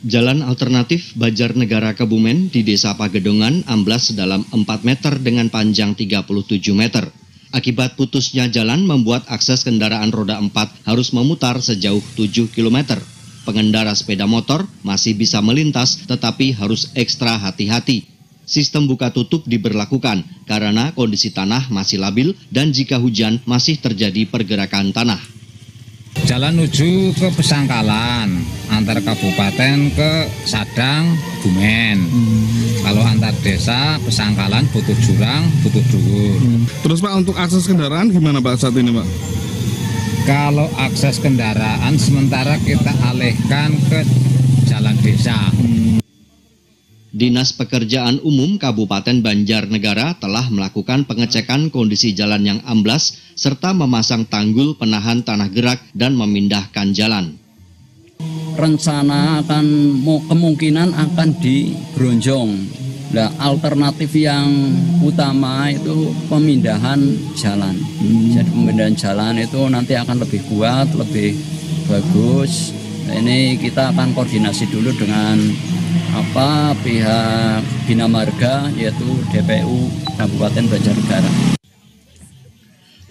Jalan alternatif Banjarnegara Kebumen di Desa Pagedongan amblas dalam 4 meter dengan panjang 37 meter. Akibat putusnya jalan membuat akses kendaraan roda 4 harus memutar sejauh 7 km. Pengendara sepeda motor masih bisa melintas tetapi harus ekstra hati-hati. Sistem buka tutup diberlakukan karena kondisi tanah masih labil dan jika hujan masih terjadi pergerakan tanah. Jalan menuju ke Pesangkalan antar kabupaten ke Sadang, Bumen. Hmm. Kalau antar desa Pesangkalan butuh jurang, butuh dhuwur. Hmm. Terus Pak untuk akses kendaraan gimana Pak saat ini Pak? Kalau akses kendaraan sementara kita alihkan ke jalan desa. Hmm. Dinas Pekerjaan Umum Kabupaten Banjarnegara telah melakukan pengecekan kondisi jalan yang amblas serta memasang tanggul penahan tanah gerak dan memindahkan jalan. Rencana akan kemungkinan akan di Bronjong. Nah, alternatif yang utama itu pemindahan jalan. Hmm. Jadi pemindahan jalan itu nanti akan lebih kuat, lebih bagus. Nah, ini kita akan koordinasi dulu dengan apa pihak Bina Marga yaitu DPU Kabupaten Banjarnegara.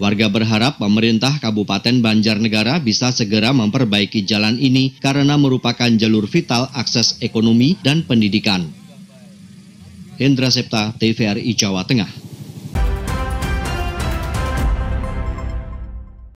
Warga berharap pemerintah Kabupaten Banjarnegara bisa segera memperbaiki jalan ini karena merupakan jalur vital akses ekonomi dan pendidikan. Hendra Septa, TVRI Jawa Tengah.